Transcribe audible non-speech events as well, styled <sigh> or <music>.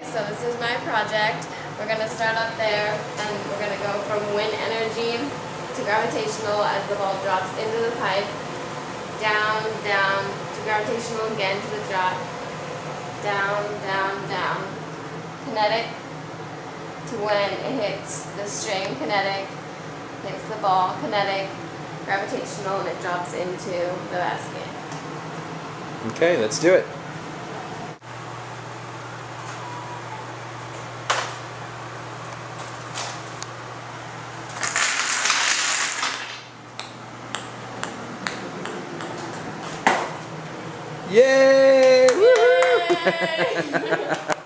So this is my project. We're going to start up there and we're going to go from wind energy to gravitational as the ball drops into the pipe, down, down, to gravitational again to the drop, down, down, down, kinetic to when it hits the string, kinetic, hits the ball, kinetic, gravitational, and it drops into the basket. Okay, let's do it. Yay! Yay! <laughs> <laughs>